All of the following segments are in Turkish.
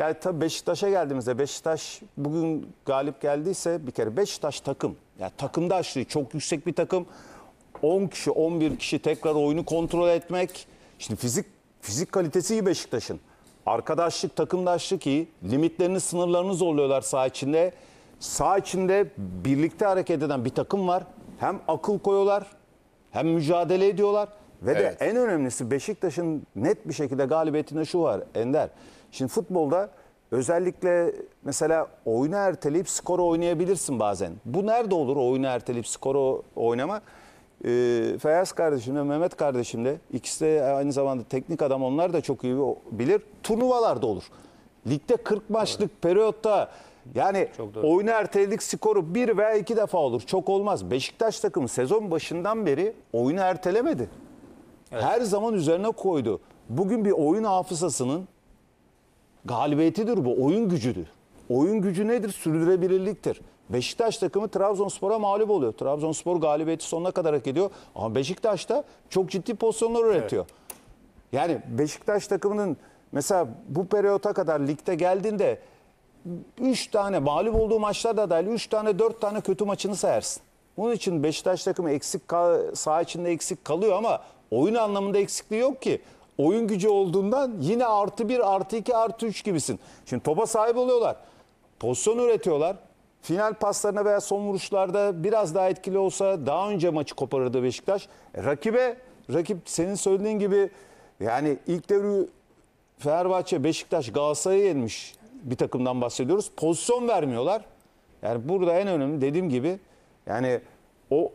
Yani tabii Beşiktaş'a geldiğimizde Beşiktaş bugün galip geldiyse bir kere Beşiktaş takım. Yani takımda aşırı çok yüksek bir takım. 10 kişi 11 kişi tekrar oyunu kontrol etmek. Şimdi fizik fizik kalitesi iyi Beşiktaş'ın. Arkadaşlık, takımdaşlık iyi. Limitlerini, sınırlarını zorluyorlar saha içinde. Saha içinde birlikte hareket eden bir takım var. Hem akıl koyuyorlar hem mücadele ediyorlar. Ve Evet. de en önemlisi Beşiktaş'ın net bir şekilde galibiyetinde şu var Ender. Şimdi futbolda özellikle mesela oyunu erteleyip skoru oynayabilirsin bazen. Bu nerede olur oyunu erteleyip skoru oynama? Ee, Feyyaz kardeşim de Mehmet kardeşim de ikisi de aynı zamanda teknik adam onlar da çok iyi bilir. Turnuvalarda olur. Ligde 40 maçlık periyotta yani oyunu erteledik skoru bir veya iki defa olur. Çok olmaz. Beşiktaş takımı sezon başından beri oyunu ertelemedi. Her zaman üzerine koydu. Bugün bir oyun hafızasının galibiyetidir bu. Oyun gücüdür. Oyun gücü nedir? Sürdürülebilirliktir. Beşiktaş takımı Trabzonspor'a mağlup oluyor. Trabzonspor galibiyeti sonuna kadar hak ediyor. Ama Beşiktaş da çok ciddi pozisyonlar üretiyor. Yani Beşiktaş takımının mesela bu periyota kadar ligde geldiğinde 3 tane mağlup olduğu maçlarda dahil 3 tane 4 tane kötü maçını sayarsın. Bunun için Beşiktaş takımı eksik saha içinde eksik kalıyor ama oyun anlamında eksikliği yok ki. Oyun gücü olduğundan yine artı 1 artı 2 artı 3 gibisin. Şimdi topa sahip oluyorlar. Pozisyon üretiyorlar. Final paslarına veya son vuruşlarda biraz daha etkili olsa daha önce maçı koparırdı Beşiktaş. E, rakibe, rakip senin söylediğin gibi yani ilk devri Fenerbahçe, Beşiktaş, Galatasaray'ı yenmiş bir takımdan bahsediyoruz. Pozisyon vermiyorlar. Yani burada en önemli dediğim gibi yani o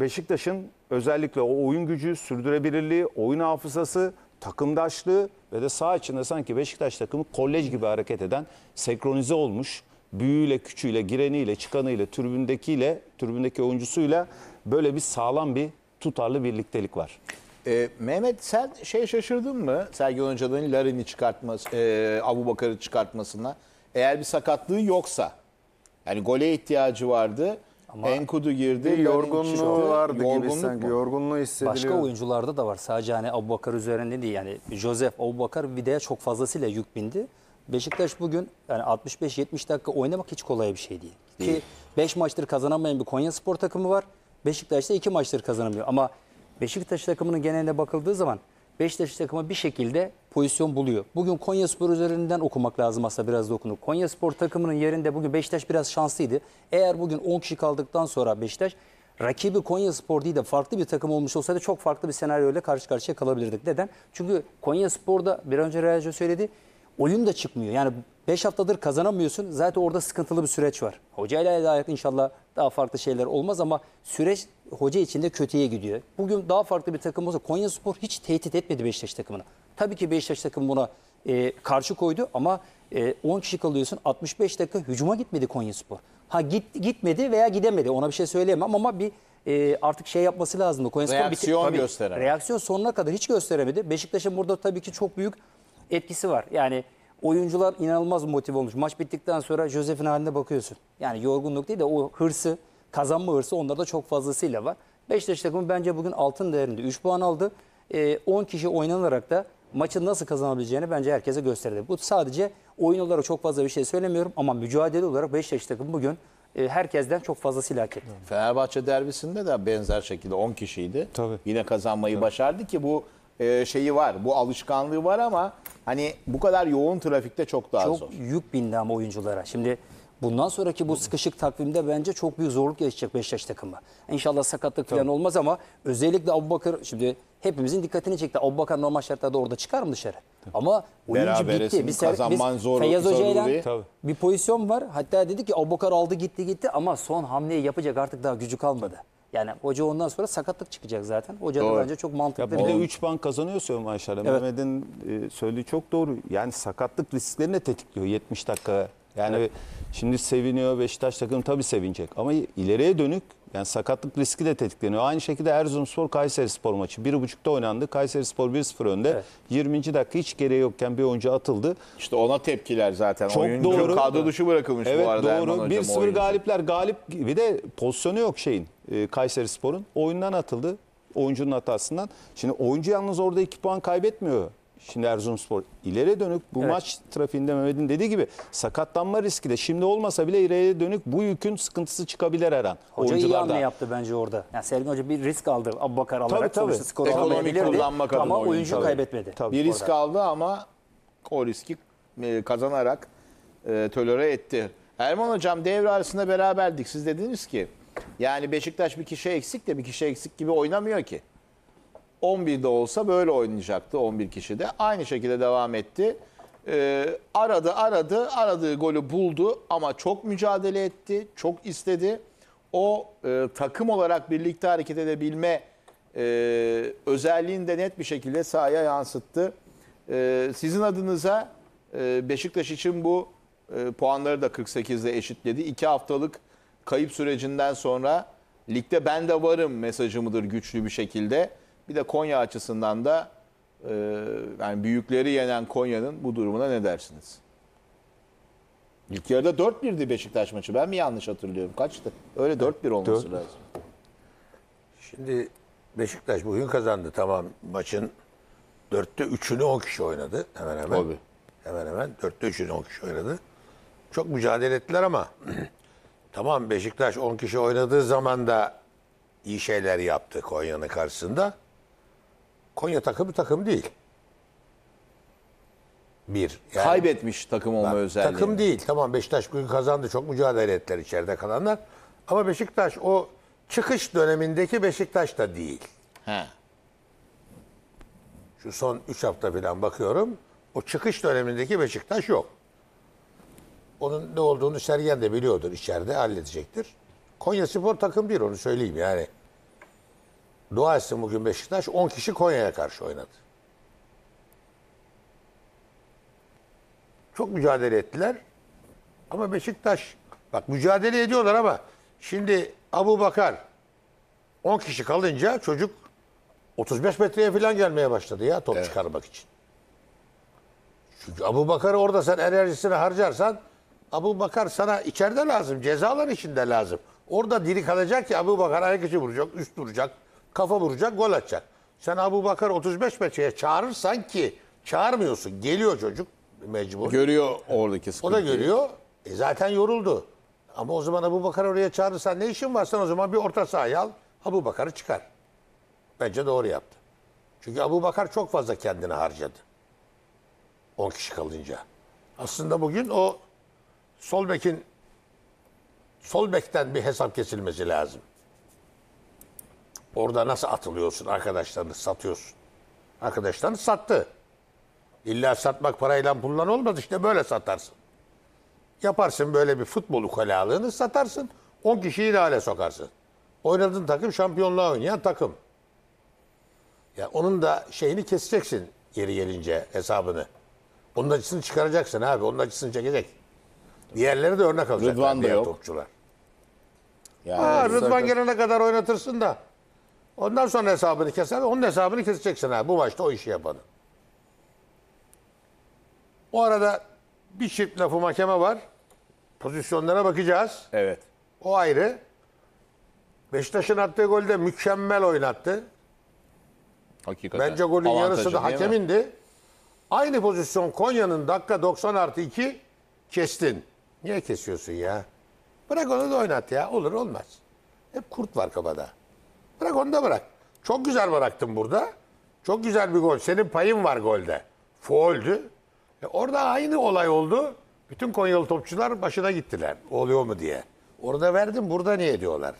Beşiktaş'ın özellikle o oyun gücü, sürdürebilirliği, oyun hafızası, takımdaşlığı ve de saha içinde sanki Beşiktaş takımı kolej gibi hareket eden, senkronize olmuş, büyüğüyle, küçüğüyle, gireniyle, çıkanıyla, tribündekiyle, tribündeki oyuncusuyla böyle bir sağlam bir tutarlı birliktelik var. Ee, Mehmet sen şey şaşırdın mı? Sergen Hoca'nın Larin'i çıkartması, e, Abu Bakar'ı çıkartmasına. Eğer bir sakatlığı yoksa. Yani gole ihtiyacı vardı. Enkudu girdi. Bir yorgunluğu çıktı. vardı gibi Yorgunluk sanki. mu? Yorgunluğu hissediliyor. Başka oyuncularda da var. Sadece hani Abubakar üzerinde değil. Yani Joseph Abubakar Vide'ye çok fazlasıyla yük bindi. Beşiktaş bugün yani 65-70 dakika oynamak hiç kolay bir şey değil. Ki 5 maçtır kazanamayan bir Konya Spor takımı var. Beşiktaş da 2 maçtır kazanamıyor. Ama Beşiktaş takımının geneline bakıldığı zaman Beşiktaş takımı bir şekilde pozisyon buluyor. Bugün Konya Spor üzerinden okumak lazım aslında biraz da okunup. Konya Spor takımının yerinde bugün Beşiktaş biraz şanslıydı. Eğer bugün 10 kişi kaldıktan sonra Beşiktaş rakibi Konya Spor değil de farklı bir takım olmuş olsaydı çok farklı bir senaryoyla karşı karşıya kalabilirdik. Neden? Çünkü Konya Spor'da bir önce Real söyledi oyun da çıkmıyor. Yani 5 haftadır kazanamıyorsun. Zaten orada sıkıntılı bir süreç var. Hoca ile alakalı inşallah daha farklı şeyler olmaz ama süreç hoca için de kötüye gidiyor. Bugün daha farklı bir takım olsa Konya Spor hiç tehdit etmedi Beşiktaş takımını. Tabii ki Beşiktaş takımı buna e, karşı koydu ama e, 10 kişi kalıyorsun 65 dakika hücuma gitmedi Konya Spor. Ha git, gitmedi veya gidemedi ona bir şey söyleyemem ama bir e, artık şey yapması lazımdı. Konya Spor biti- Reaksiyon tabii, gösteremedi. Reaksiyon sonuna kadar hiç gösteremedi. Beşiktaş'ın burada tabii ki çok büyük etkisi var. Yani oyuncular inanılmaz motive olmuş. Maç bittikten sonra Josef'in haline bakıyorsun. Yani yorgunluk değil de o hırsı, kazanma hırsı onlarda çok fazlasıyla var. Beşiktaş takımı bence bugün altın değerinde 3 puan aldı. Ee, 10 kişi oynanarak da maçın nasıl kazanabileceğini bence herkese gösterdi. Bu sadece oyun olarak çok fazla bir şey söylemiyorum ama mücadele olarak Beşiktaş takımı bugün e, herkesten çok fazlasıyla hak etti. Fenerbahçe derbisinde de benzer şekilde 10 kişiydi. Tabii. Yine kazanmayı başardı ki bu e, şeyi var. Bu alışkanlığı var ama hani bu kadar yoğun trafikte çok daha çok zor. yük bindi ama oyunculara. Şimdi bundan sonraki bu sıkışık takvimde bence çok büyük zorluk yaşayacak Beşiktaş takımı. İnşallah sakatlık falan olmaz ama özellikle Abubakar şimdi hepimizin dikkatini çekti. Abubakar normal şartlarda orada çıkar mı dışarı? Ama oyuncu bitti. Biz, ser- kazanman biz zor- Feyyaz zaruri. Tabii. bir pozisyon var. Hatta dedi ki Abubakar aldı gitti gitti ama son hamleyi yapacak artık daha gücü kalmadı. Yani hoca ondan sonra sakatlık çıkacak zaten. Hoca da Doğru. bence çok mantıklı. Ya bir de bir- 3 puan kazanıyorsa maçlarda. Evet. Mehmet'in e, söylediği çok doğru. Yani sakatlık risklerini de tetikliyor 70 dakika. Yani şimdi seviniyor Beşiktaş takım tabii sevinecek. Ama ileriye dönük yani sakatlık riski de tetikleniyor. Aynı şekilde Erzurumspor Kayserispor maçı 1.30'da oynandı. Kayserispor 1-0 önde. Evet. 20. dakika hiç gereği yokken bir oyuncu atıldı. İşte ona tepkiler zaten. Çok Oyuncu doğru. kadro dışı bırakılmış Evet bu arada Erman doğru. Hocam, 1-0 oyuncu. galipler. Galip bir de pozisyonu yok şeyin. E, Kayserispor'un oyundan atıldı. Oyuncunun hatasından. Şimdi oyuncu yalnız orada 2 puan kaybetmiyor. Şimdi Erzurumspor ileri dönük bu Evet. maç trafiğinde Mehmet'in dediği gibi sakatlanma riski de şimdi olmasa bile ileriye dönük bu yükün sıkıntısı çıkabilir her an. Hoca iyi hamle yaptı bence orada. Yani Sergen Hoca bir risk aldı. Abubakar alarak tabii. sonuçta skoru adına Ama oyuncu. oyuncu Tabii. kaybetmedi. Tabii. Bir risk aldı ama o riski e, kazanarak e, tolere etti. Erman Hocam devre arasında beraberdik. Siz dediniz ki yani Beşiktaş bir kişi eksik de bir kişi eksik gibi oynamıyor ki. 11'de olsa böyle oynayacaktı 11 kişi de. Aynı şekilde devam etti. E, aradı aradı aradığı golü buldu ama çok mücadele etti. Çok istedi. O e, takım olarak birlikte hareket edebilme e, özelliğini de net bir şekilde sahaya yansıttı. E, sizin adınıza e, Beşiktaş için bu e, puanları da 48'de eşitledi. İki haftalık kayıp sürecinden sonra ligde ben de varım mesajı mıdır güçlü bir şekilde. Bir de Konya açısından da e, yani büyükleri yenen Konya'nın bu durumuna ne dersiniz? İlk yarıda 4-1'di Beşiktaş maçı. Ben mi yanlış hatırlıyorum? Kaçtı? Öyle 4-1 olması Dört. lazım. Şimdi Beşiktaş bugün kazandı. Tamam maçın dörtte üçünü 10 kişi oynadı. Hemen hemen. Tabii. Hemen hemen dörtte üçünü 10 kişi oynadı. Çok mücadele ettiler ama tamam Beşiktaş 10 kişi oynadığı zaman da iyi şeyler yaptı Konya'nın karşısında. Konya takımı takım değil. Bir. yani- Kaybetmiş takım olma Bak, özelliğini. Takım değil. Tamam Beşiktaş bugün kazandı. Çok mücadele ettiler içeride kalanlar. Ama Beşiktaş o çıkış dönemindeki Beşiktaş da değil. He. Şu son 3 hafta falan bakıyorum. O çıkış dönemindeki Beşiktaş yok. Onun ne olduğunu Sergen de biliyordur içeride halledecektir. Konya Spor takım değil onu söyleyeyim yani. Dua etsin bugün Beşiktaş 10 kişi Konya'ya karşı oynadı. Çok mücadele ettiler. Ama Beşiktaş bak mücadele ediyorlar ama şimdi Abu Bakar 10 kişi kalınca çocuk 35 metreye falan gelmeye başladı ya top çıkarmak için. Çünkü Abu Bakar'ı orada sen enerjisini harcarsan Abu Bakar sana içeride lazım, cezalar içinde lazım. Orada diri kalacak ki Abu Bakar ayak içi vuracak, üst duracak, kafa vuracak, gol atacak. Sen Abu Bakar 35 metreye çağırırsan ki çağırmıyorsun. Geliyor çocuk mecbur. Görüyor oradaki O sıkıntıyı. da görüyor. E zaten yoruldu. Ama o zaman Abu Bakar oraya çağırırsan ne işin var? Sen o zaman bir orta sahaya al. Abu Bakar'ı çıkar. Bence doğru yaptı. Çünkü Abu Bakar çok fazla kendini harcadı. 10 kişi kalınca. Aslında bugün o sol bekin sol bekten bir hesap kesilmesi lazım. Orada nasıl atılıyorsun arkadaşlarını satıyorsun. Arkadaşlarını sattı. İlla satmak parayla pulla olmaz işte böyle satarsın. Yaparsın böyle bir futbol ukalalığını satarsın. 10 kişiyi de hale sokarsın. Oynadığın takım şampiyonluğa oynayan takım. Ya onun da şeyini keseceksin yeri gelince hesabını. Onun acısını çıkaracaksın abi. Onun acısını çekecek. Diğerleri de örnek alacaklar. Rıdvan da yok. topçular. Yani Ha, Rıdvan gelene kadar oynatırsın da. Ondan sonra hesabını keser. Onun hesabını keseceksin ha. Bu maçta o işi yapanı. O arada bir çift lafı mahkeme var. Pozisyonlara bakacağız. Evet. O ayrı. Beşiktaş'ın attığı golde mükemmel oynattı. Hakikaten. Bence golün Avantajı yarısı da hakemindi. Aynı pozisyon Konya'nın dakika 90 artı 2 kestin. Niye kesiyorsun ya? Bırak onu da oynat ya. Olur olmaz. Hep kurt var kafada. Bırak onu da bırak. Çok güzel bıraktın burada. Çok güzel bir gol. Senin payın var golde. Fauldü. E orada aynı olay oldu. Bütün Konyalı topçular başına gittiler. Oluyor mu diye. Orada verdim burada niye diyorlar.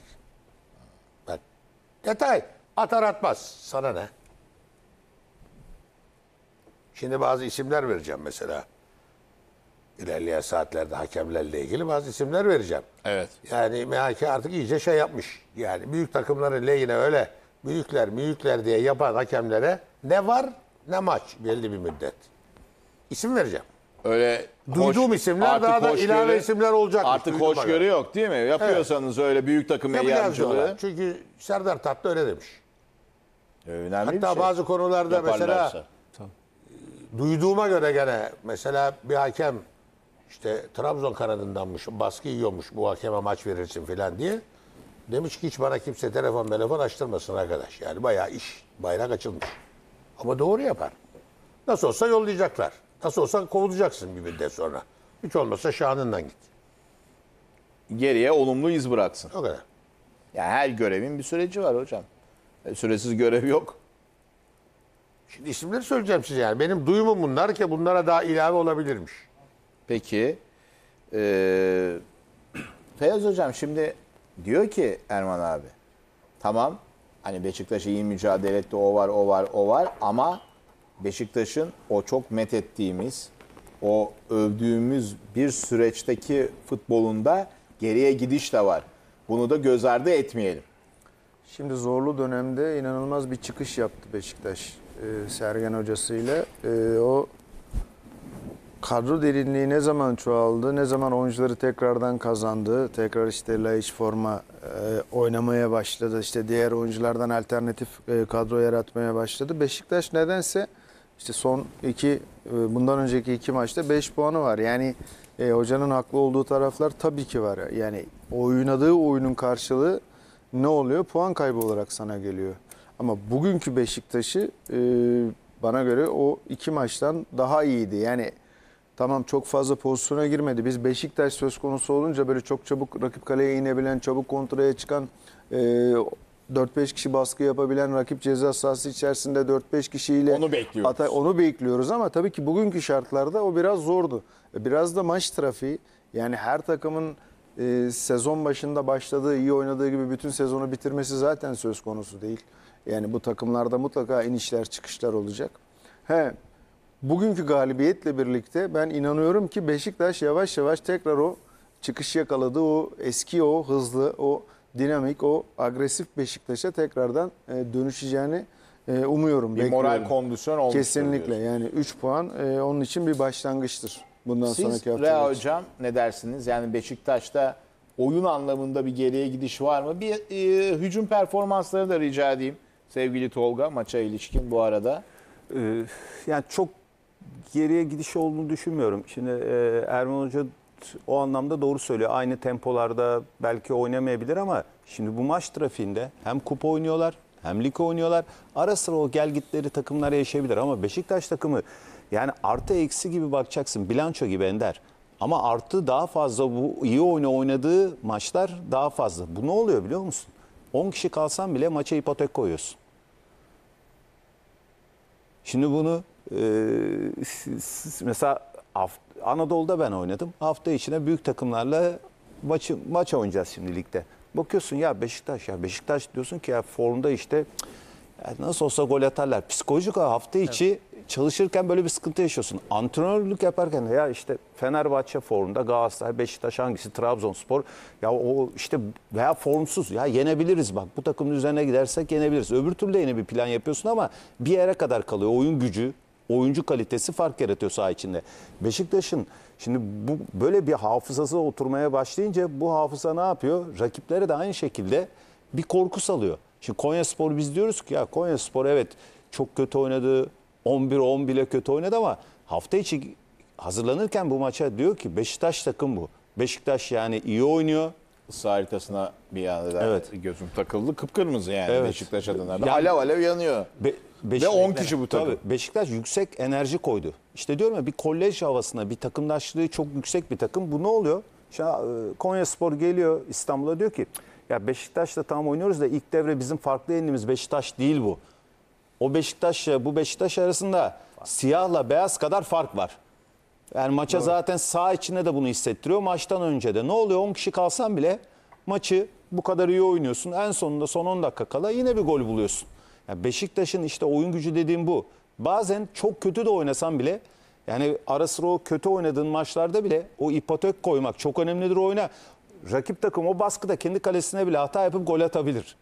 Bak detay. Atar atmaz. Sana ne? Şimdi bazı isimler vereceğim mesela. İlerleyen saatlerde hakemlerle ilgili bazı isimler vereceğim. Evet. Yani MHK artık iyice şey yapmış. Yani büyük takımların lehine öyle büyükler büyükler diye yapan hakemlere ne var ne maç belli bir müddet. İsim vereceğim. Öyle Duyduğum isimler artık daha da ilave isimler olacakmış, Artık hoşgörü göre. yok değil mi? Yapıyorsanız öyle büyük takım diyorlar. Çünkü Serdar Tatlı öyle demiş. Önemli Hatta şey. bazı konularda mesela Yaparlarsa. duyduğuma göre gene mesela bir hakem işte Trabzon kanadındanmış, baskı yiyormuş bu hakeme maç verirsin filan diye. Demiş ki hiç bana kimse telefon telefon açtırmasın arkadaş. Yani bayağı iş, bayrak açılmış. Ama doğru yapar. Nasıl olsa yollayacaklar. Nasıl olsa kovulacaksın bir müddet sonra. Hiç olmazsa şanından git. Geriye olumlu iz bıraksın. O kadar. Yani her görevin bir süreci var hocam. E, Süresiz görev yok. Şimdi isimleri söyleyeceğim size yani. Benim duyumum bunlar ki bunlara daha ilave olabilirmiş. Peki eee Feyyaz Hocam şimdi diyor ki Erman abi tamam hani Beşiktaş iyi mücadele etti o var o var o var ama Beşiktaş'ın o çok met ettiğimiz o övdüğümüz bir süreçteki futbolunda geriye gidiş de var. Bunu da göz ardı etmeyelim. Şimdi zorlu dönemde inanılmaz bir çıkış yaptı Beşiktaş e, Sergen hocasıyla. E, o kadro derinliği ne zaman çoğaldı, ne zaman oyuncuları tekrardan kazandı, tekrar işte Laiç forma e, oynamaya başladı, işte diğer oyunculardan alternatif e, kadro yaratmaya başladı. Beşiktaş nedense işte son iki, e, bundan önceki iki maçta 5 puanı var. Yani e, hocanın haklı olduğu taraflar tabii ki var. Yani oynadığı oyunun karşılığı ne oluyor? Puan kaybı olarak sana geliyor. Ama bugünkü Beşiktaş'ı e, bana göre o iki maçtan daha iyiydi. Yani tamam çok fazla pozisyona girmedi. Biz Beşiktaş söz konusu olunca böyle çok çabuk rakip kaleye inebilen, çabuk kontraya çıkan, e, 4-5 kişi baskı yapabilen, rakip ceza sahası içerisinde 4-5 kişiyle Onu bekliyoruz. ata- onu bekliyoruz ama tabii ki bugünkü şartlarda o biraz zordu. E, Biraz da maç trafiği. Yani her takımın e, sezon başında başladığı, iyi oynadığı gibi bütün sezonu bitirmesi zaten söz konusu değil. Yani bu takımlarda mutlaka inişler çıkışlar olacak. He, bugünkü galibiyetle birlikte ben inanıyorum ki Beşiktaş yavaş yavaş tekrar o çıkış yakaladı. O eski o hızlı, o dinamik, o agresif Beşiktaş'a tekrardan e, dönüşeceğini e, umuyorum. Bir bekliyorum. moral kondisyon olmuş. Kesinlikle yani 3 puan e, onun için bir başlangıçtır. Bundan Siz sonraki Rea haftalar için. Hocam ne dersiniz? Yani Beşiktaş'ta oyun anlamında bir geriye gidiş var mı? Bir e, hücum performansları da rica edeyim sevgili Tolga maça ilişkin bu arada. Ee, yani çok geriye gidiş olduğunu düşünmüyorum. Şimdi e, Erman Hoca o anlamda doğru söylüyor. Aynı tempolarda belki oynamayabilir ama şimdi bu maç trafiğinde hem kupa oynuyorlar hem lig oynuyorlar. Ara sıra o gelgitleri takımlar yaşayabilir ama Beşiktaş takımı yani artı eksi gibi bakacaksın. Bilanço gibi Ender. Ama artı daha fazla bu iyi oyunu oynadığı maçlar daha fazla. Bu ne oluyor biliyor musun? 10 kişi kalsan bile maça ipotek koyuyorsun. Şimdi bunu e, s- mesela Anadolu'da ben oynadım. Hafta içine büyük takımlarla maçı, maç oynayacağız şimdi ligde. Bakıyorsun ya Beşiktaş ya Beşiktaş diyorsun ki ya formda işte nasıl olsa gol atarlar. Psikolojik hafta içi çalışırken böyle bir sıkıntı yaşıyorsun. Antrenörlük yaparken ya işte Fenerbahçe formda, Galatasaray, Beşiktaş hangisi, Trabzonspor ya o işte veya formsuz ya yenebiliriz bak bu takımın üzerine gidersek yenebiliriz. Öbür türlü yine bir plan yapıyorsun ama bir yere kadar kalıyor. Oyun gücü, oyuncu kalitesi fark yaratıyor saha içinde. Beşiktaş'ın şimdi bu böyle bir hafızası oturmaya başlayınca bu hafıza ne yapıyor? Rakiplere de aynı şekilde bir korku salıyor. Şimdi Konya Spor biz diyoruz ki ya Konya Spor evet çok kötü oynadı. 11-10 bile kötü oynadı ama hafta içi hazırlanırken bu maça diyor ki Beşiktaş takım bu. Beşiktaş yani iyi oynuyor. Isı haritasına bir anda Evet. gözüm takıldı. Kıpkırmızı yani Evet. Beşiktaş adına. Yani- alev alev yanıyor. Be- Ve 10 kişi bu takım. Tabii, Beşiktaş yüksek enerji koydu. İşte diyorum ya bir kolej havasına, bir takımdaşlığı çok yüksek bir takım. Bu ne oluyor? İşte, e, Konya Spor geliyor İstanbul'a diyor ki ya Beşiktaş'la tam oynuyoruz da ilk devre bizim farklı yendiğimiz Beşiktaş değil bu. O Beşiktaş'la bu Beşiktaş arasında siyahla beyaz kadar fark var. Yani maça zaten sağ içinde de bunu hissettiriyor. Maçtan önce de. Ne oluyor 10 kişi kalsan bile maçı bu kadar iyi oynuyorsun. En sonunda son 10 dakika kala yine bir gol buluyorsun. Yani Beşiktaş'ın işte oyun gücü dediğim bu. Bazen çok kötü de oynasan bile yani ara sıra o kötü oynadığın maçlarda bile o ipotek koymak çok önemlidir oyuna. Rakip takım o baskıda kendi kalesine bile hata yapıp gol atabilir.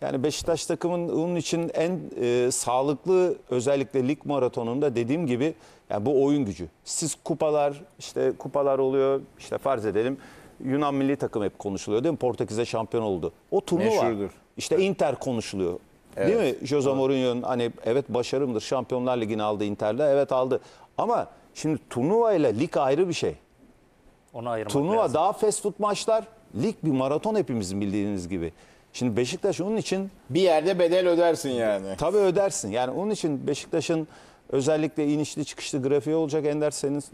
Yani Beşiktaş takımın onun için en e, sağlıklı özellikle lig maratonunda dediğim gibi yani bu oyun gücü. Siz kupalar işte kupalar oluyor işte farz edelim Yunan milli takım hep konuşuluyor değil mi? Portekiz'de şampiyon oldu. O turnuva. Meşhurdur. İşte Inter konuşuluyor. Değil mi? Jose Mourinho'nun hani evet başarımdır. Şampiyonlar Ligi'ni aldı Inter'de. Evet aldı. Ama şimdi turnuva ile lig ayrı bir şey. Onu ayırmak Turnuva lazım. daha fast food maçlar. Lig bir maraton hepimizin bildiğiniz gibi. Şimdi Beşiktaş onun için Bir yerde bedel ödersin yani. Tabii ödersin. Yani onun için Beşiktaş'ın Özellikle inişli çıkışlı grafiği olacak Ender senin e,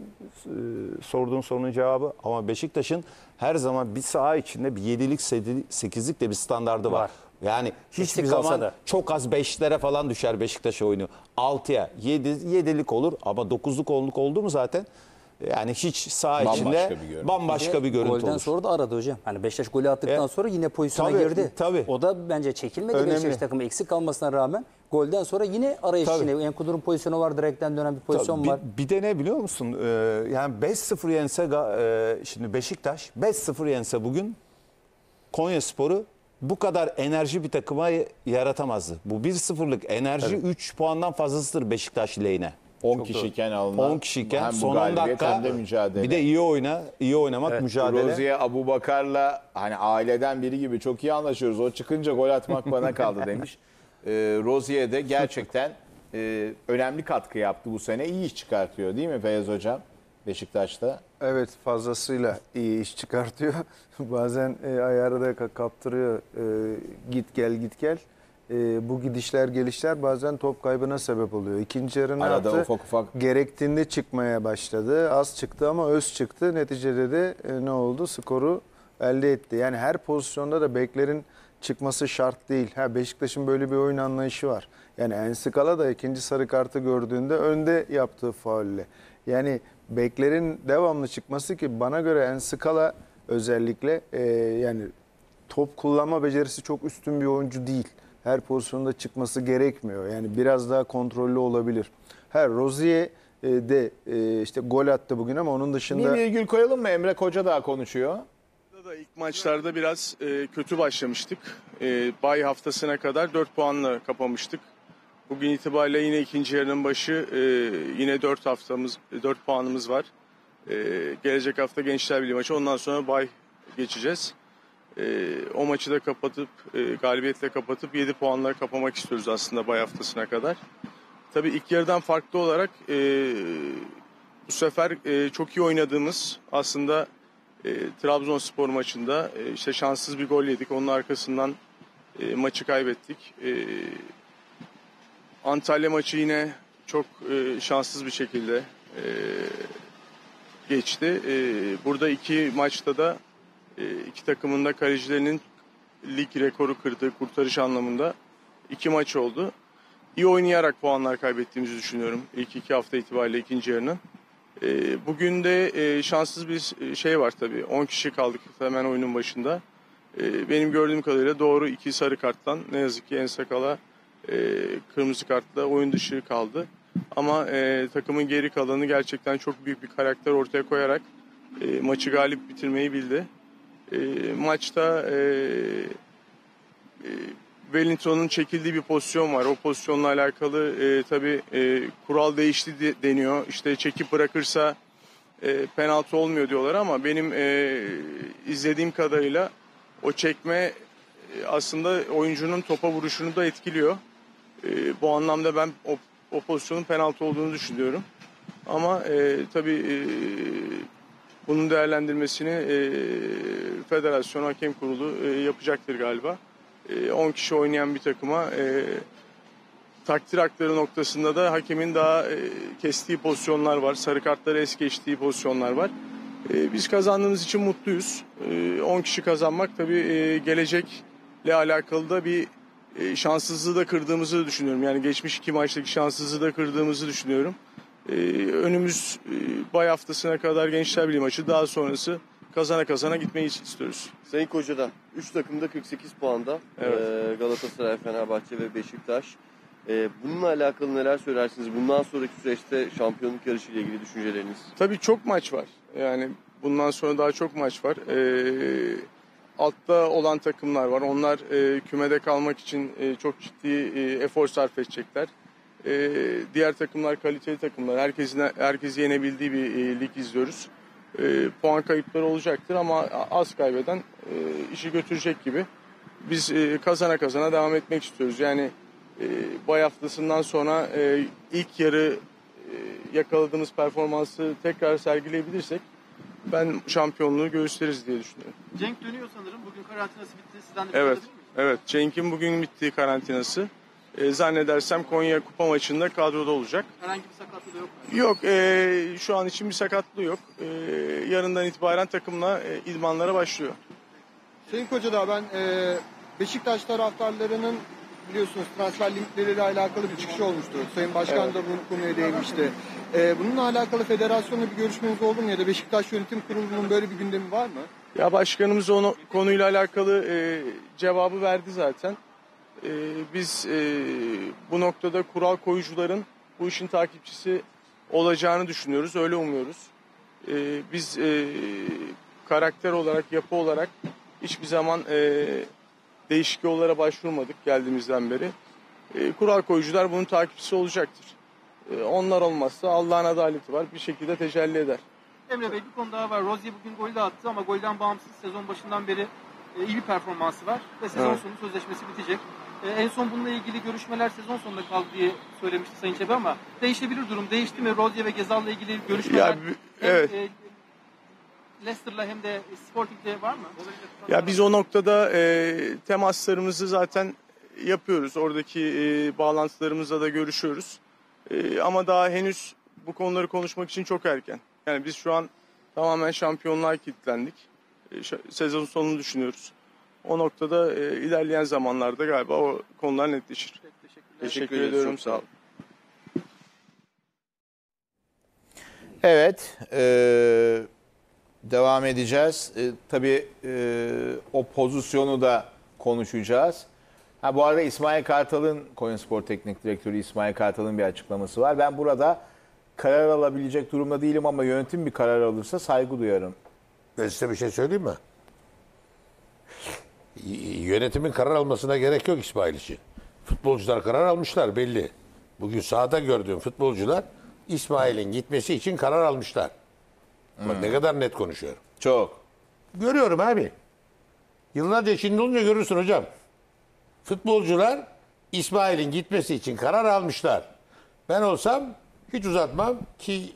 sorduğun sorunun cevabı. Ama Beşiktaş'ın her zaman bir saha içinde bir 7'lik 8'lik de bir standardı var. Var. Yani hiçbir Eksik zaman kalsa da. çok az 5'lere falan düşer Beşiktaş oyunu. 6'ya 7 7'lik olur ama 9'luk 10'luk oldu mu zaten yani hiç saha Bambaşka içinde bir görüntü. bambaşka bir görüntü Golden olur. sonra da aradı hocam. Hani Beşiktaş golü attıktan E, sonra yine pozisyona tabii, girdi. tabii. O da bence çekilmedi Önemli. Beşiktaş takımı eksik kalmasına rağmen golden sonra yine arayış Tabii. yine Enkudur'un pozisyonu var direkten dönen bir pozisyon bir, var. bir de ne biliyor musun? Ee, yani 5-0 yense e, şimdi Beşiktaş 5-0 yense bugün Konya Sporu bu kadar enerji bir takıma yaratamazdı. Bu 1-0'lık enerji 3 puandan fazlasıdır Beşiktaş lehine. 10 kişiyken alınan 10 kişiyken hem bu son 10 galibiyet dakika hem de mücadele. bir de iyi oyna, iyi oynamak mücadele. Rozier Abu Bakar'la hani aileden biri gibi çok iyi anlaşıyoruz. O çıkınca gol atmak bana kaldı demiş. Ee, Rozier de gerçekten e, önemli katkı yaptı bu sene. İyi iş çıkartıyor değil mi Feyyaz Hocam Beşiktaş'ta? Evet fazlasıyla iyi iş çıkartıyor. Bazen e, ayarı da ka- kaptırıyor. E, git gel git gel. E, bu gidişler gelişler bazen top kaybına sebep oluyor. İkinci yarı ne Arada yaptı? ufak ufak Gerektiğinde çıkmaya başladı. Az çıktı ama öz çıktı. Neticede de e, ne oldu? Skoru elde etti. Yani her pozisyonda da beklerin çıkması şart değil. Ha Beşiktaş'ın böyle bir oyun anlayışı var. Yani Enskala da ikinci sarı kartı gördüğünde önde yaptığı faulle. Yani beklerin devamlı çıkması ki bana göre Enskala özellikle e, yani top kullanma becerisi çok üstün bir oyuncu değil. Her pozisyonda çıkması gerekmiyor. Yani biraz daha kontrollü olabilir. Her Rozier e, de e, işte gol attı bugün ama onun bir dışında virgül koyalım mı? Emre Koca daha konuşuyor. Da ilk maçlarda biraz e, kötü başlamıştık. E, bay haftasına kadar 4 puanla kapamıştık. Bugün itibariyle yine ikinci yarının başı e, yine 4 haftamız 4 puanımız var. E, gelecek hafta Gençler Birliği maçı. Ondan sonra bay geçeceğiz. E, o maçı da kapatıp e, galibiyetle kapatıp 7 puanla kapamak istiyoruz aslında bay haftasına kadar. Tabii ilk yarıdan farklı olarak e, bu sefer e, çok iyi oynadığımız aslında e, Trabzonspor maçında e, işte şanssız bir gol yedik. Onun arkasından e, maçı kaybettik. E, Antalya maçı yine çok e, şanssız bir şekilde e, geçti. E, burada iki maçta da iki takımın da kalecilerinin lig rekoru kırdığı kurtarış anlamında iki maç oldu. İyi oynayarak puanlar kaybettiğimizi düşünüyorum ilk iki hafta itibariyle ikinci yarının. E, bugün de e, şanssız bir şey var tabii. 10 kişi kaldık hemen oyunun başında. E, benim gördüğüm kadarıyla doğru iki sarı karttan ne yazık ki Ensakala e, kırmızı kartla oyun dışı kaldı. Ama e, takımın geri kalanı gerçekten çok büyük bir karakter ortaya koyarak e, maçı galip bitirmeyi bildi. E, maçta e, e, Wellington'un çekildiği bir pozisyon var. O pozisyonla alakalı e, tabii e, kural değişti de- deniyor. İşte çekip bırakırsa e, penaltı olmuyor diyorlar ama benim e, izlediğim kadarıyla o çekme e, aslında oyuncunun topa vuruşunu da etkiliyor. E, bu anlamda ben o, o pozisyonun penaltı olduğunu düşünüyorum. Ama e, tabii e, bunun değerlendirmesini e, Federasyon Hakem Kurulu e, yapacaktır galiba. E, 10 kişi oynayan bir takıma e, takdir hakları noktasında da hakemin daha e, kestiği pozisyonlar var. Sarı kartları es geçtiği pozisyonlar var. E, biz kazandığımız için mutluyuz. E, 10 kişi kazanmak tabii e, gelecekle alakalı da bir e, şanssızlığı da kırdığımızı düşünüyorum. Yani geçmiş iki maçtaki şanssızlığı da kırdığımızı düşünüyorum. E, önümüz e, bay haftasına kadar Gençler Birliği maçı daha sonrası kazana kazana gitmeyi istiyoruz. Sayın Koca'dan 3 takımda 48 puanda. Evet. Ee, Galatasaray, Fenerbahçe ve Beşiktaş. Ee, bununla alakalı neler söylersiniz? Bundan sonraki süreçte şampiyonluk yarışı ile ilgili düşünceleriniz? Tabii çok maç var. Yani bundan sonra daha çok maç var. Ee, altta olan takımlar var. Onlar e, kümede kalmak için e, çok ciddi e, efor sarf edecekler. Ee, diğer takımlar kaliteli takımlar. Herkesin herkesi yenebildiği bir e, lig izliyoruz. E, puan kayıpları olacaktır ama az kaybeden e, işi götürecek gibi. Biz e, kazana kazana devam etmek istiyoruz. Yani e, bay haftasından sonra e, ilk yarı e, yakaladığımız performansı tekrar sergileyebilirsek ben şampiyonluğu gösteririz diye düşünüyorum. Cenk dönüyor sanırım. Bugün karantinası bitti. Sizden de bir Evet. Evet. Cenk'in bugün bittiği karantinası. E, zannedersem Konya Kupa maçında kadroda olacak. Herhangi bir sakatlığı yok. mu? Yok e, şu an için bir sakatlığı yok. E, yarından itibaren takımla e, idmanlara başlıyor. Sayın Kocadağ ben e, Beşiktaş taraftarlarının biliyorsunuz transfer linkleriyle alakalı bir çıkış olmuştu. Sayın Başkan da bu konuya değinmişti. E, bununla alakalı federasyonla bir görüşmeniz oldu mu ya da Beşiktaş Yönetim Kurulu'nun böyle bir gündemi var mı? Ya başkanımız o konuyla alakalı e, cevabı verdi zaten. E, biz e, bu noktada kural koyucuların bu işin takipçisi olacağını düşünüyoruz, öyle umuyoruz. E, biz e, karakter olarak, yapı olarak hiçbir zaman e, değişik yollara başvurmadık geldiğimizden beri. E, kural koyucular bunun takipçisi olacaktır. E, onlar olmazsa Allah'ın adaleti var, bir şekilde tecelli eder. Emre Bey bir konu daha var. Rozier bugün gol de attı ama golden bağımsız sezon başından beri e, iyi bir performansı var. Ve sezon Evet. sonu sözleşmesi bitecek. E, en son bununla ilgili görüşmeler sezon sonunda kaldı diye söylemişti Sayın Çebi ama değişebilir durum. Değişti mi? Rozier ve Gezal'la ilgili görüşmeler Ya, hem, evet. e, Leicester'la hem de Sporting'de var mı? Ya biz o noktada e, temaslarımızı zaten yapıyoruz. Oradaki e, bağlantılarımızla da görüşüyoruz. E, ama daha henüz bu konuları konuşmak için çok erken. Yani biz şu an tamamen şampiyonluğa kilitlendik. E, sezon sonunu düşünüyoruz. O noktada e, ilerleyen zamanlarda galiba o konular netleşir. Teşekkürler. Teşekkür, ediyorum sağ olun. Evet, e, devam edeceğiz. E, tabii e, o pozisyonu da konuşacağız. Ha bu arada İsmail Kartal'ın Konyaspor Teknik Direktörü İsmail Kartal'ın bir açıklaması var. Ben burada karar alabilecek durumda değilim ama yönetim bir karar alırsa saygı duyarım. Ben size bir şey söyleyeyim mi? Yönetimin karar almasına gerek yok İsmail için. Futbolcular karar almışlar belli. Bugün sahada gördüğüm futbolcular İsmail'in gitmesi için karar almışlar. Bak ne kadar net konuşuyorum. Çok. Görüyorum abi. Yıllarca içinde olunca görürsün hocam. Futbolcular İsmail'in gitmesi için karar almışlar. Ben olsam hiç uzatmam ki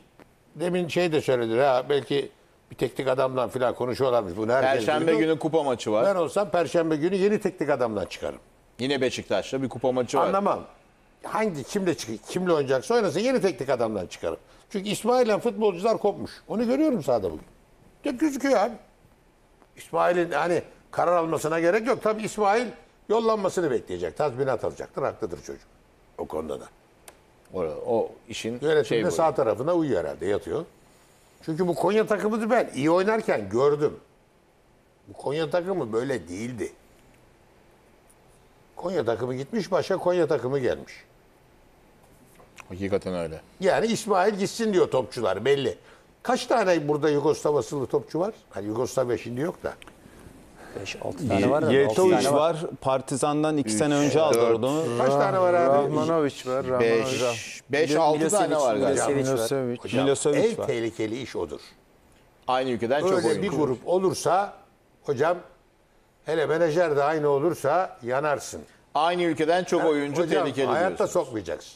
demin şey de söyledi ha belki bir teknik adamla falan konuşuyorlarmış. Bunu herkes Perşembe biliyor. günü kupa maçı var. Ben olsam perşembe günü yeni teknik adamdan çıkarım. Yine Beşiktaş'ta bir kupa maçı var. Anlamam. Hangi kimle çık kimle oynayacaksa oynasın yeni teknik adamdan çıkarım. Çünkü İsmail'le futbolcular kopmuş. Onu görüyorum sahada bugün. Ya gözüküyor abi. İsmail'in hani karar almasına gerek yok. Tabii İsmail yollanmasını bekleyecek. Tazminat alacaktır. Haklıdır çocuk. O konuda da. O, o işin Yönetim şey sağ tarafına uyuyor herhalde yatıyor. Çünkü bu Konya takımını ben iyi oynarken gördüm. Bu Konya takımı böyle değildi. Konya takımı gitmiş başka Konya takımı gelmiş. Hakikaten öyle. Yani İsmail gitsin diyor topçular belli. Kaç tane burada Yugoslav asıllı topçu var? Hani Yugoslavya şimdi yok da. 5-6 tane var. Yeltovic tane var. Partizan'dan iki sene önce aldı dört. onu. Kaç tane var abi? Rahmanovic var. Rahmanovic. 5 5-6 Milosevic, tane var galiba. Milosevic var. Hocam, Milosevic en var. tehlikeli iş odur. Aynı ülkeden çok Öyle oyuncu. bir grup olursa hocam hele menajer de aynı olursa yanarsın. Aynı ülkeden çok oyuncu Hocam, tehlikeli hayatta diyorsun. sokmayacaksın.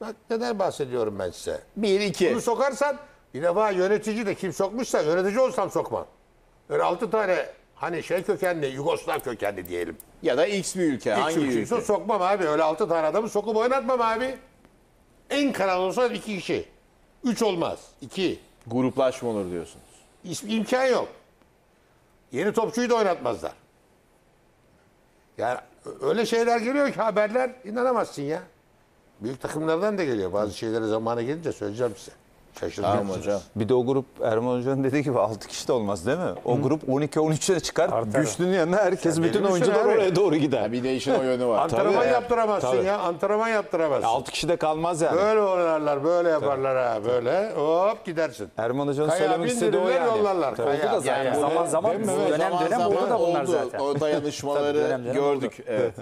Bak neden bahsediyorum ben size. 1-2. Bunu sokarsan bir defa yönetici de kim sokmuşsa yönetici olsam sokmam. Öyle altı tane hani şey kökenli, Yugoslav kökenli diyelim. Ya da X bir ülke. İlk Hangi ülke? sokmam abi. Öyle altı tane adamı sokup oynatmam abi. En karan olsa iki kişi. Üç olmaz. İki. Gruplaşma olur diyorsunuz. Hiç imkan yok. Yeni topçuyu da oynatmazlar. Yani öyle şeyler geliyor ki haberler inanamazsın ya. Büyük takımlardan da geliyor. Bazı şeyleri zamanı gelince söyleyeceğim size. Şaşıracaksınız. Tamam hocam. Bir de o grup Erman Hoca'nın dediği gibi 6 kişi de olmaz değil mi? O grup 12-13'e çıkar. Güçlünün yanına herkes Sen bütün oyuncular abi? oraya doğru Ya gider. bir de işin o yönü var. Antrenman Tabii. yaptıramazsın Tabii. ya. Antrenman yaptıramazsın. 6 kişi de kalmaz yani. Böyle oynarlar, böyle yaparlar ha. Böyle hop gidersin. Erman Hoca'nın söylemek istediği o yani. yollarlar. Tabii. Kaya. da zaten Yani zaman zaman dönem dönem oldu da bunlar oldu. zaten. O dayanışmaları Tabii, dönem dönem gördük. Evet.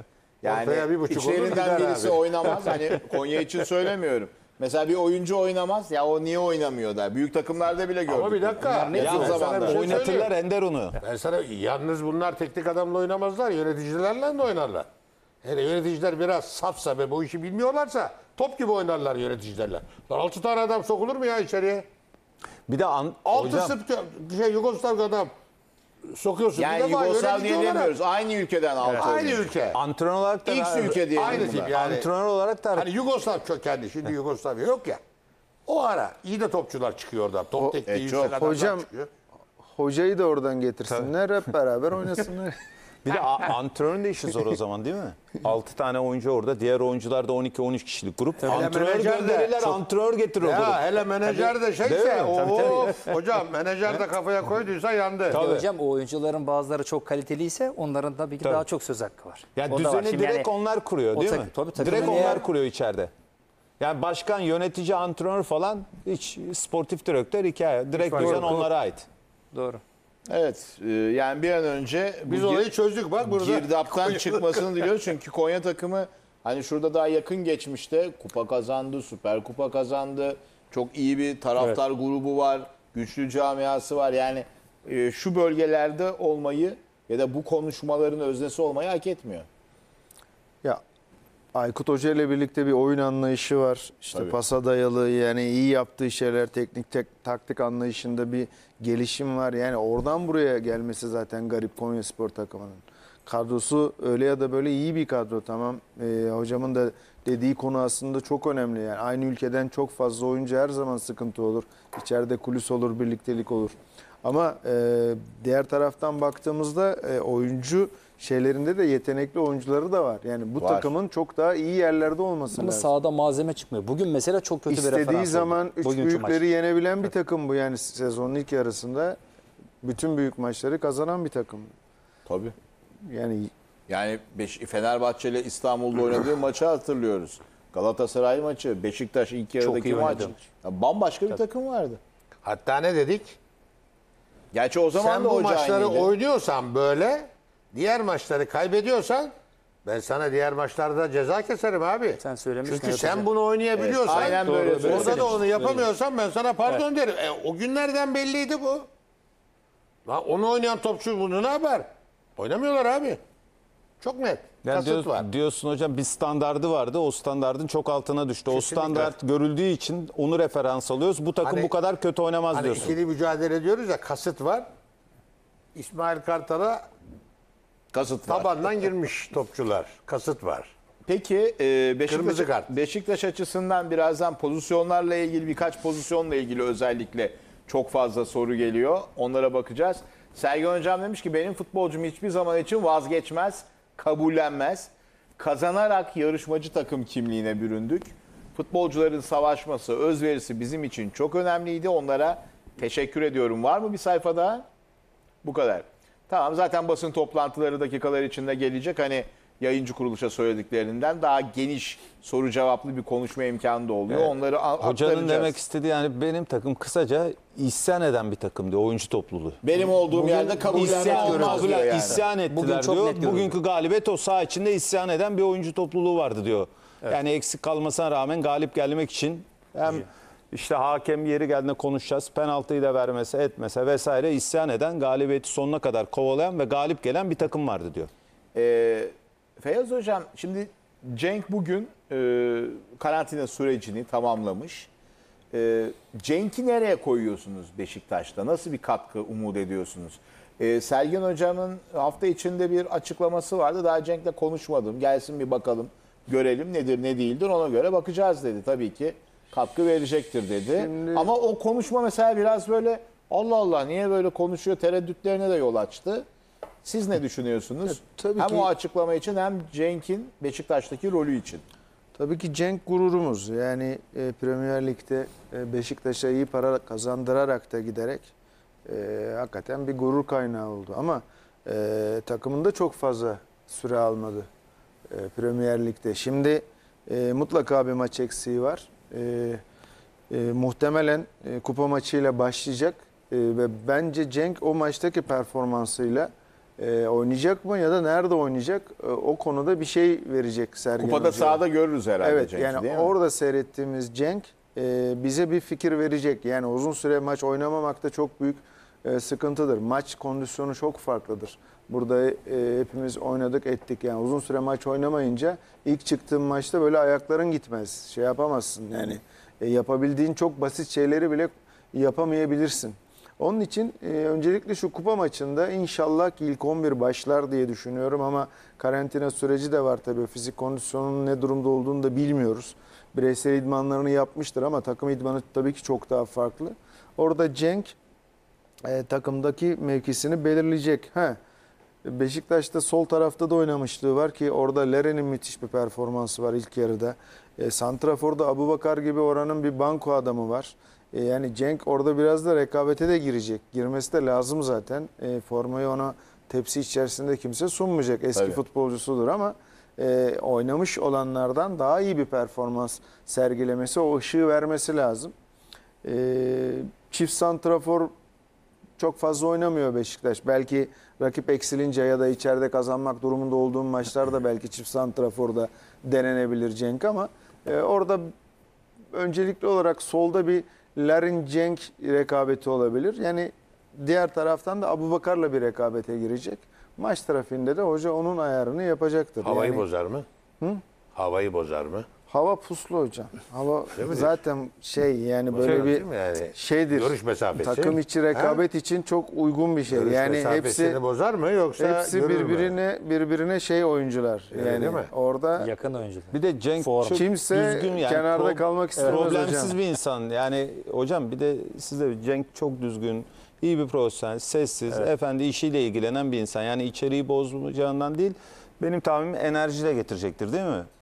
Yani bir içlerinden birisi oynamaz. Hani Konya için söylemiyorum. Mesela bir oyuncu oynamaz. Ya o niye oynamıyor der. Büyük takımlarda bile gördük. Ama bir dakika. Ne Ya uzun ben sana zamanda. şey Oynatırlar. Ender onu. Ben sana yalnız bunlar teknik adamla oynamazlar. Yöneticilerle de oynarlar. Hele yöneticiler biraz safsa ve bu işi bilmiyorlarsa top gibi oynarlar yöneticilerle. Lan altı tane adam sokulur mu ya içeriye? Bir de an, Altı hocam, sıp şey Yugoslav adam. Sokuyorsun. Yani bir Yugoslav yönetici diye olarak demiyoruz. Aynı ülkeden altı Aynı oyuncu. ülke. Antrenör olarak da X ülke diyelim Aynı buna. tip yani. Antrenör olarak da Hani Yugoslav kökenli. Şimdi Yugoslavya yok ya. O ara iyi de topçular çıkıyor oradan. Top tekniği e, yüksek çok. adamlar Hocam- çıkıyor. Hocayı da oradan getirsinler hep beraber oynasınlar. Bir de a- antrenörün de işi zor o zaman değil mi? 6 tane oyuncu orada. Diğer oyuncular da 12-13 kişilik grup. antrenör menajer de gönderirler, çok- antrenör getirir o grup. Ya hele menajer de Değil şeyse mi? of hocam menajer de kafaya koyduysa yandı. Tabii. Hocam o oyuncuların bazıları çok kaliteliyse onların tabii ki Tabii. daha çok söz hakkı var. Yani O da var. düzeni Şimdi direkt yani onlar kuruyor o değil mi? tabii takımın direkt onlar eğer- kuruyor içeride. Yani başkan, yönetici, antrenör falan hiç sportif direktör hikaye. Direkt düzen onlara ait. Doğru. Evet e, yani bir an önce bu Biz gir- olayı çözdük bak burada. girdaptan çıkmasını diliyoruz. Çünkü Konya takımı hani şurada daha yakın geçmişte kupa kazandı, süper kupa kazandı. Çok iyi bir taraftar grubu var, güçlü camiası var. Yani e, şu bölgelerde olmayı ya da bu konuşmaların öznesi olmayı hak etmiyor. Aykut Hoca ile birlikte bir oyun anlayışı var. İşte Tabii. pasa dayalı yani iyi yaptığı şeyler teknik tek, taktik anlayışında bir gelişim var. Yani oradan buraya gelmesi zaten garip Konya Spor takımının. Kadrosu öyle ya da böyle iyi bir kadro tamam. Ee, hocamın da dediği konu aslında çok önemli. Yani aynı ülkeden çok fazla oyuncu her zaman sıkıntı olur. İçeride kulis olur, birliktelik olur. Ama e, diğer taraftan baktığımızda e, oyuncu şeylerinde de yetenekli oyuncuları da var. Yani bu Var. takımın çok daha iyi yerlerde olması Ama lazım. sahada malzeme çıkmıyor. Bugün mesela çok kötü bir referans İstediği oldu. zaman üç Bugünkü büyükleri maç. yenebilen bir takım bu. Yani sezonun ilk yarısında bütün büyük maçları kazanan bir takım. Tabii. Yani Yani Beş, Fenerbahçe ile İstanbul'da oynadığı maçı hatırlıyoruz. Galatasaray maçı, Beşiktaş ilk yarıdaki iyi maç. oynadı. Ya bambaşka bir takım vardı. Hatta ne dedik? Gerçi o zaman Sen da bu hoca maçları aynıydı. oynuyorsan böyle, diğer maçları kaybediyorsan ben sana diğer maçlarda ceza keserim abi. Sen söylemiştin, Çünkü evet sen hocam. bunu oynayabiliyorsan, Evet, aynen böyle orada da onu yapamıyorsan ben sana pardon derim. E, o günlerden belliydi bu. Lan onu oynayan topçu bunu ne yapar? Oynamıyorlar abi. Çok net. Yani Kasıt diyor- var. diyorsun hocam bir standardı vardı. O standardın çok altına düştü. O Kesinlikle. standart görüldüğü için onu referans alıyoruz. Bu takım Hani- bu kadar kötü oynamaz Hani diyorsun. ikili mücadele ediyoruz ya kasıt var. İsmail Kartal'a Kasıt var. tabandan girmiş topçular. Kasıt var. Peki e, Beşiktaş, Kırmızı kart. Beşiktaş açısından birazdan pozisyonlarla ilgili birkaç pozisyonla ilgili özellikle çok fazla soru geliyor. Onlara bakacağız. Sergen Hocam demiş ki benim futbolcum hiçbir zaman için vazgeçmez, kabullenmez. Kazanarak yarışmacı takım kimliğine büründük. Futbolcuların savaşması, özverisi bizim için çok önemliydi. Onlara teşekkür ediyorum. Var mı bir sayfa daha? Bu kadar. Tamam zaten basın toplantıları dakikalar içinde gelecek. Hani yayıncı kuruluşa söylediklerinden daha geniş soru cevaplı bir konuşma imkanı da oluyor. Onları a- Hocanın demek istediği yani benim takım kısaca isyan eden bir takım diyor oyuncu topluluğu. benim olduğum yerde kabullenme İsyan, olmaz diyor kabul- yani. isyan ettiler Bugün çok diyor. net. Bugünkü galibiyet o saha içinde isyan eden bir oyuncu topluluğu vardı diyor. Yani eksik kalmasına rağmen galip gelmek için hem işte hakem yeri geldiğinde konuşacağız. Penaltıyı da vermese etmese vesaire isyan eden galibiyeti sonuna kadar kovalayan ve galip gelen bir takım vardı diyor. Ee, Feyyaz Hocam şimdi Cenk bugün e, karantina sürecini tamamlamış. E, Cenk'i nereye koyuyorsunuz Beşiktaş'ta? Nasıl bir katkı umut ediyorsunuz? E, Sergen Hocam'ın hafta içinde bir açıklaması vardı. Daha Cenk'le konuşmadım. Gelsin bir bakalım, görelim nedir ne değildir ona göre bakacağız dedi. Tabii ki katkı verecektir dedi. Şimdi- Ama o konuşma mesela biraz böyle Allah Allah niye böyle konuşuyor tereddütlerine de yol açtı. Siz ne düşünüyorsunuz? tabii hem ki- o açıklama için hem Cenk'in Beşiktaş'taki rolü için. Tabii ki Cenk gururumuz. Yani e, Premier Lig'de e, Beşiktaş'a iyi para kazandırarak da giderek e, hakikaten bir gurur kaynağı oldu. Ama e, takımında çok fazla süre almadı e, Premier Lig'de. Şimdi e, mutlaka bir maç eksiği var. E, e, muhtemelen e, kupa maçıyla başlayacak E, ve bence Cenk o maçtaki performansıyla e, oynayacak mı ya da nerede oynayacak E, o konuda bir şey verecek Sergen Kupada Hoca'ya. sahada görürüz herhalde Evet Cenk'i yani değil mi? orada seyrettiğimiz Cenk e, bize bir fikir verecek. Yani uzun süre maç oynamamak da çok büyük e, sıkıntıdır. Maç kondisyonu çok farklıdır. Burada e, hepimiz oynadık ettik. Yani uzun süre maç oynamayınca ilk çıktığın maçta böyle ayakların gitmez. Şey yapamazsın yani. E, yapabildiğin çok basit şeyleri bile yapamayabilirsin. Onun için e, öncelikle şu kupa maçında inşallah ilk 11 başlar diye düşünüyorum ama karantina süreci de var tabii. Fizik kondisyonunun ne durumda olduğunu da bilmiyoruz. Bireysel idmanlarını yapmıştır ama takım idmanı tabii ki çok daha farklı. Orada Cenk e, takımdaki mevkisini belirleyecek. He. Beşiktaş'ta sol tarafta da oynamışlığı var ki orada Leren'in müthiş bir performansı var ilk yarıda. E, Santrafor'da Abubakar gibi oranın bir banko adamı var. E, yani Cenk orada biraz da rekabete de girecek. Girmesi de lazım zaten. E, formayı ona tepsi içerisinde kimse sunmayacak. Eski Tabii. futbolcusudur ama e, oynamış olanlardan daha iyi bir performans sergilemesi, o ışığı vermesi lazım. E, çift santrafor çok fazla oynamıyor Beşiktaş. Belki rakip eksilince ya da içeride kazanmak durumunda olduğum maçlarda belki çift santraforda denenebilir Cenk ama e, orada öncelikli olarak solda bir Larin Cenk rekabeti olabilir. Yani diğer taraftan da Abubakar'la bir rekabete girecek. Maç trafiğinde de hoca onun ayarını yapacaktır. Havayı Yani bozar mı? Havayı bozar mı? Hava puslu hocam. Hava Değil mi? zaten şey yani böyle Bozar bir değil mi yani? şeydir. Görüş mesafesi. Takım içi rekabet için çok uygun bir şey. Görüş yani mesafesini hepsi bozar mı yoksa hepsi görür mü? birbirine birbirine şey oyuncular. Yani değil mi? orada Yakın oyuncular. Bir de Cenk Form. çok Kimse düzgün yani. kenarda kalmak istemez Problemsiz hocam. bir insan. Yani hocam bir de siz de Cenk çok düzgün, iyi bir profesyonel, sessiz, efendi işiyle ilgilenen bir insan. Yani içeriği bozmayacağından değil, benim tahminim enerjiyle getirecektir değil mi?